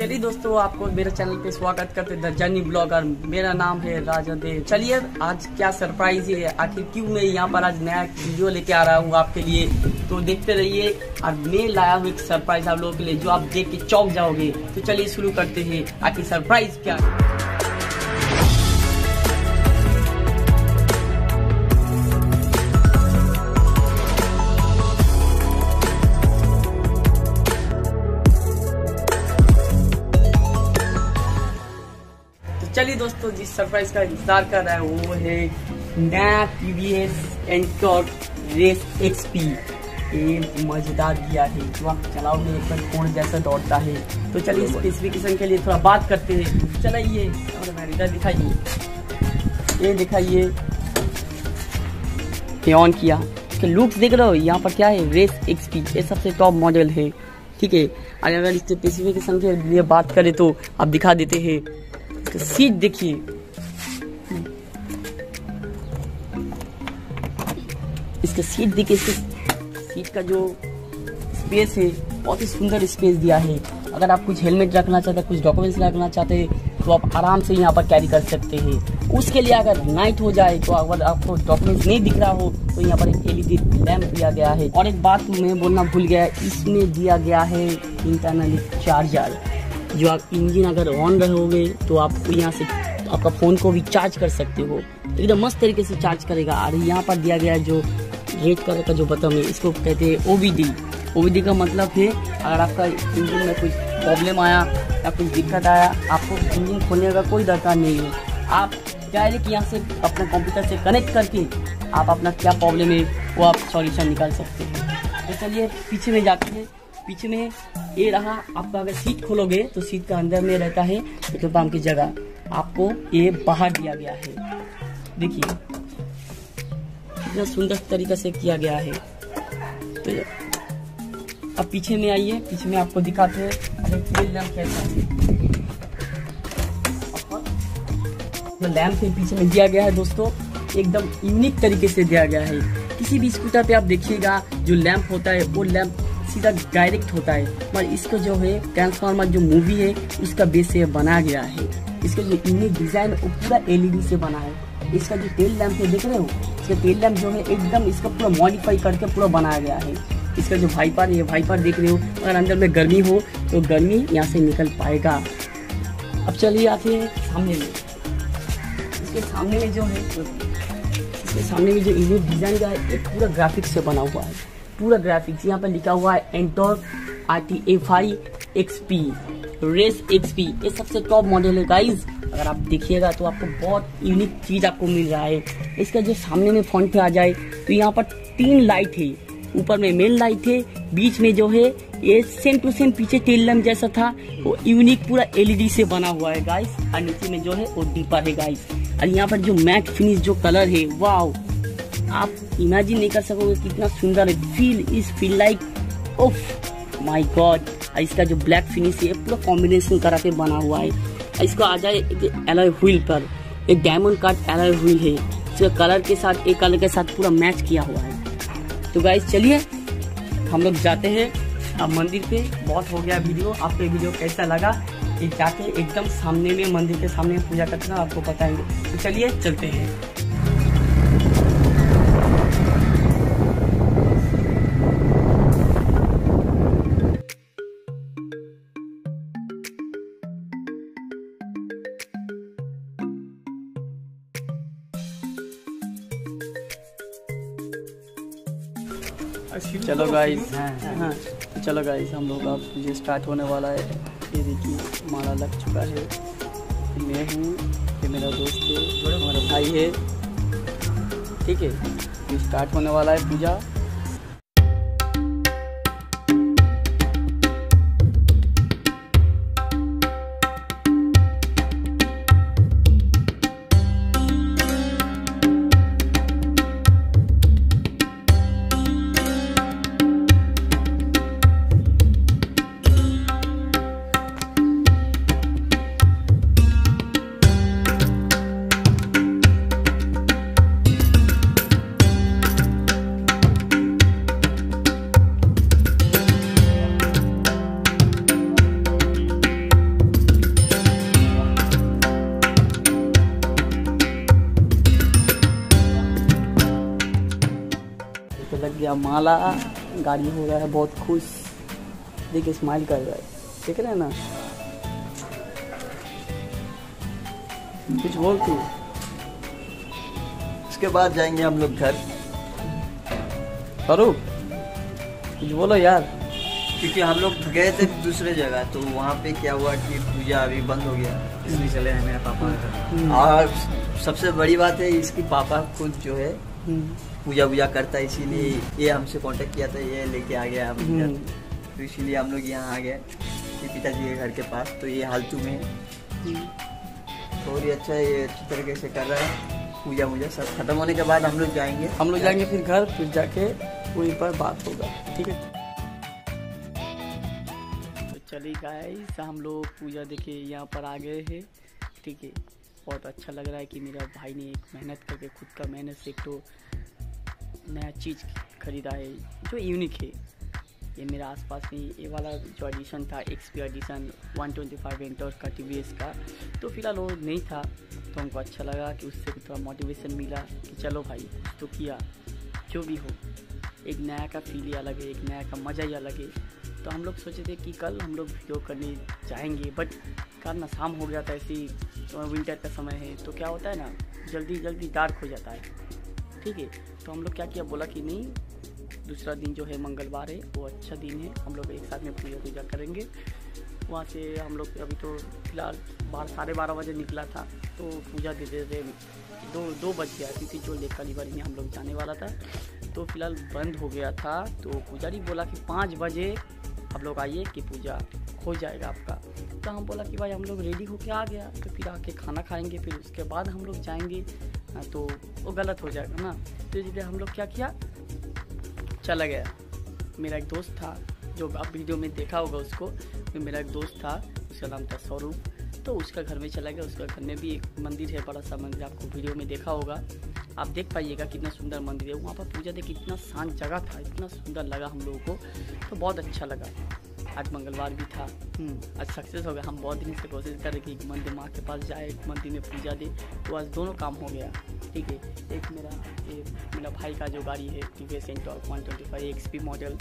चलिए दोस्तों, आपको मेरे चैनल पे स्वागत करते द जर्नी ब्लॉगर। मेरा नाम है राजा देव। चलिए, आज क्या सरप्राइज़ है? आखिर क्यों मैं यहाँ पर आज नया वीडियो लेके आ रहा हूँ आपके लिए? तो देखते रहिए, और मैं लाया हूँ एक सरप्राइज़ आप लोगों के लिए, जो आप देख के चौक जाओगे। तो चलिए शुरू करते हैं। आखिर सरप्राइज़ क्या है? चलिए दोस्तों जिस सरप्राइज़ का इंतज़ार कर रहा है वो है नया टीवीएस एंटॉर्क रेस एक्सपी ये मज़ेदार दिया है जो आप चलाओगे एकदम फ़ोन जैसा दौड़ता है। तो चलिए स्पेसिफिकेशन के लिए थोड़ा बात करते हैं। चलाइए और मैं दिखाइए। ये दिखाइए। ये ऑन किया। इसके लुक्स देख रहे हो यहाँ पर क्या है? रेस एक्सपी ये सबसे टॉप मॉडल है। ठीक है अगर स्पेसिफिकेशन के लिए बात करें तो आप दिखा देते हैं। सीट देखिए इसका सीट देखिए इसके सीट का जो स्पेस है, बहुत ही सुंदर स्पेस दिया है। अगर आप कुछ हेलमेट रखना चाहते हैं, कुछ डॉक्यूमेंट्स रखना चाहते हैं तो आप आराम से यहाँ पर कैरी कर सकते हैं। उसके लिए अगर नाइट हो जाए तो अगर आपको डॉक्यूमेंट्स नहीं दिख रहा हो तो यहाँ पर एक एलईडी लैंप दिया गया है। और एक बात मैं बोलना भूल गया, इसमें दिया गया है इंटरनल चार्जर जो आप इंजन अगर ऑन रहोगे तो आपको यहाँ से आपका फ़ोन को भी चार्ज कर सकते हो। एकदम मस्त तरीके से चार्ज करेगा। और यहाँ पर दिया गया जो रेड कलर का जो बटन है, इसको कहते हैं ओबीडी ओबीडी का मतलब है, अगर आपका इंजन में कुछ प्रॉब्लम आया या कुछ दिक्कत आया, आपको इंजन खोलने का कोई दरकार नहीं है। आप डायरेक्ट यहाँ से अपने कंप्यूटर से कनेक्ट करके आप अपना क्या प्रॉब्लम है, वो आप सॉल्यूशन निकाल सकते हैं। तो चलिए, पीछे में जाते हैं। पीछे में ये रहा। आपका अगर सीट खोलोगे तो सीट का अंदर में रहता है पेट्रोल पंप की जगह। आपको ये बाहर दिया गया है। देखिए सुंदर तरीके से किया गया है। तो अब पीछे में आइए, पीछे में आपको दिखाते हैं कैसा है। लैम्प है पीछे में दिया गया है दोस्तों, एकदम यूनिक तरीके से दिया गया है। किसी भी स्कूटर पे आप देखिएगा, जो लैंप होता है, वो लैंप सीधा डायरेक्ट होता है। पर इसको जो है ट्रांसफार्मर जो मूवी है उसका बेस से बनाया गया है। इसका जो यूनिक डिज़ाइन वो पूरा एलईडी से बना है। इसका जो तेल लैंप है, देख रहे हो? इसका तेल लैंप जो है, एकदम इसका पूरा मॉडिफाई करके पूरा बनाया गया है। इसका जो वाइपर है वाइपर देख रहे हो? अगर अंदर में गर्मी हो तो गर्मी यहाँ से निकल पाएगा। अब चलिए आते हैं सामने में। इसके सामने में जो है, इसके सामने में जो यूनिक डिज़ाइन का है पूरा ग्राफिक्स से बना हुआ है। पूरा ग्राफिक्स यहाँ पर लिखा हुआ है Ntorq R T F I XP race XP ये सबसे टॉप मॉडल है गाइज़ अगर आप देखिएगा तो आपको बहुत यूनिक चीज़ आपको मिल रहा है। इसका जो सामने में फ्रंट पे आ जाए तो यहाँ पर तीन लाइट है। ऊपर में मेन लाइट है, बीच में जो है, ये सेम टू सेम पीछे टेल लैम्प जैसा था, वो यूनिक पूरा एलईडी से बना हुआ है गाइस और नीचे में जो है, वो डीपर है गाइस और यहाँ पर जो मैट फिनिश जो कलर है वाओ आप इमेजिन नहीं कर सकोगे कितना सुंदर है feel is feel like oh my god इसका जो ब्लैक फिनिश है पूरा कॉम्बिनेशन करा के बना हुआ है। इसको आ जाए एक एलॉय व्हील पर। एक डायमंड कार्ड एलॉय व्हील है। इसका कलर के साथ, एक कलर के साथ पूरा मैच किया हुआ है। तो गाइस चलिए, हम लोग जाते हैं अब मंदिर पे। बहुत हो गया वीडियो आपको वीडियो कैसा लगा? ये जाके एकदम सामने में मंदिर के सामने पूजा करना आपको बताएँगे तो चलिए, चलते हैं। चलो गाइस हाँ चलो गाइस हम लोग अब ये स्टार्ट होने वाला है. ये देखिए हमारा लग चुका है. मैं हूँ ये मेरा दोस्त है हमारा भाई है. ठीक है ये स्टार्ट होने वाला है पूजा. गया माला गाड़ी हो रहा है बहुत खुश। देखिए स्माइल कर रहा है। देख रहे हैं ना? कुछ बोल तू। उसके बाद जाएँगे हम लोग घर। फारूक कुछ बोलो यार। क्योंकि हम लोग गए थे दूसरे जगह तो वहाँ पे क्या हुआ कि पूजा अभी बंद हो गया। इसलिए चले हैं मेरे पापा हम्म। और सबसे बड़ी बात है इसकी पापा खुद जो है पूजा वूजा करता है इसीलिए ये हमसे कांटेक्ट किया था ये लेके आ गया हम हम्म। तो इसीलिए हम लोग यहाँ आ गए ये पिताजी के घर के पास तो ये हालतू में। हम्म। तो और ये अच्छा है ये अच्छी तरीके से कर रहा है पूजा वूजा सब खत्म होने के बाद हम लोग जाएँगे हम लोग जाएँगे फिर घर फिर जाके वहीं पर बात होगा ठीक है तो चलिए गाइस हम लोग पूजा देखे यहाँ पर आ गए हैं ठीक है बहुत अच्छा लग रहा है कि मेरा भाई ने एक मेहनत करके खुद का मेहनत से एक तो नया चीज़ खरीदा है, जो यूनिक है। ये मेरा आसपास में ये वाला जो एडिशन था X P edition 125 twenty five इंटर्स का टीवीएस का तो फ़िलहाल वो नहीं था तो हमको अच्छा लगा कि उससे भी थोड़ा मोटिवेशन मिला कि चलो भाई तो किया, जो भी हो। एक नया का फील ही अलग है, एक नया का मज़ा ही अलग है। तो हम लोग सोचे थे कि कल हम लोग वीडियो करने जाएँगे बट कल ना शाम हो गया था ऐसी तो विंटर का समय है तो क्या होता है ना, जल्दी जल्दी डार्क हो जाता है। ठीक है तो हम लोग क्या किया, बोला कि नहीं, दूसरा दिन जो है मंगलवार है, वो अच्छा दिन है, हम लोग एक साथ में पूजा पूजा करेंगे। वहाँ से हम लोग अभी तो फ़िलहाल बारह, साढ़े बारह बजे निकला था तो पूजा देते दो दो बज गया, क्योंकि जो लेक कालीबाड़ी में हम लोग जाने वाला था तो फ़िलहाल बंद हो गया था तो पुजारी बोला कि पाँच बजे आप लोग आइए कि पूजा हो जाएगा आपका। तो हम बोला कि भाई हम लोग रेडी होके आ गया तो फिर आके खाना खाएँगे फिर उसके बाद हम लोग जाएँगे। हाँ, तो वो गलत हो जाएगा ना। तो इसलिए हम लोग क्या किया? चला गया। मेरा एक दोस्त था जो आप वीडियो में देखा होगा उसको तो मेरा एक दोस्त था उसका नाम था स्वरूप तो उसका घर में चला गया। उसका घर में भी एक मंदिर है बड़ा सा मंदिर। आपको वीडियो में देखा होगा। आप देख पाइएगा कितना सुंदर मंदिर है। वहाँ पर पूजा देख इतना शांत जगह था इतना सुंदर लगा हम लोगों को। तो बहुत अच्छा लगा। आज मंगलवार भी था। हम्म, आज सक्सेस हो गया। हम बहुत दिन से कोशिश कर रहे कि एक मंदिर माँ के पास जाए एक मंदिर में पूजा दे। तो आज दोनों काम हो गया। ठीक है। एक मेरा एक मेरा भाई का जो गाड़ी है T V S Ntorq one twenty five X P model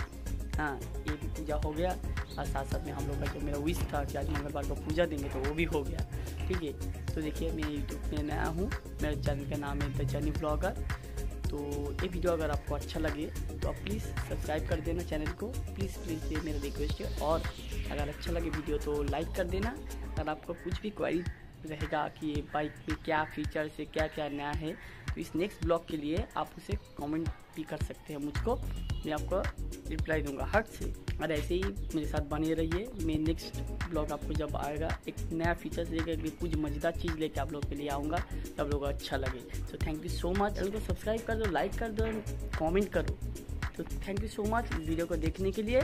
हाँ ये भी पूजा हो गया और साथ साथ में हम लोग का जो मेरा विश था कि आज मंगलवार को पूजा देंगे तो वो भी हो गया। ठीक है? तो देखिए, मैं यूट्यूब में नया हूँ। मेरे चैनल का नाम है द जर्नी ब्लॉगर तो ये वीडियो अगर आपको अच्छा लगे तो आप प्लीज़ सब्सक्राइब कर देना चैनल को। प्लीज़ प्लीज़ ये मेरा रिक्वेस्ट है। और अगर अच्छा लगे वीडियो तो लाइक कर देना। अगर आपको कुछ भी क्वारी रहेगा कि ये बाइक में क्या फीचर्स है, क्या क्या नया है। तो इस नेक्स्ट ब्लॉग के लिए आप उसे कमेंट भी कर सकते हैं मुझको। मैं आपको रिप्लाई दूँगा हट से। और ऐसे ही मेरे साथ बने रहिए। मैं नेक्स्ट ब्लॉग आपको जब आएगा, एक नया फीचर्स लेकर कुछ मज़ेदार चीज़ लेके आप लोग के लिए आऊँगा तो आप लोग अच्छा लगे। तो थैंक यू सो मच अगर सब्सक्राइब कर दो लाइक कर दो कॉमेंट करो तो thank you so much video को देखने के लिए।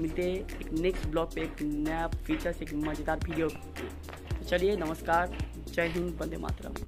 मिलते एक नेक्स्ट ब्लॉग पे, एक नया फीचर्स एक मज़ेदार वीडियो चलिए नमस्कार जय हिंद वंदे मातरम।